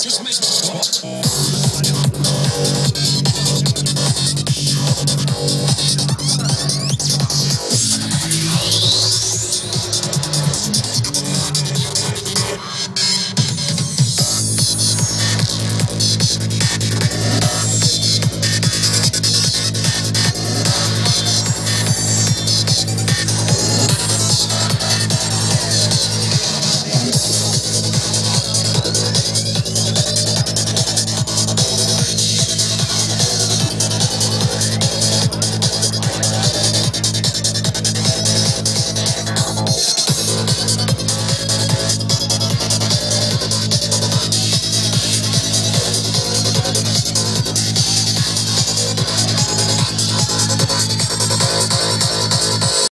Just make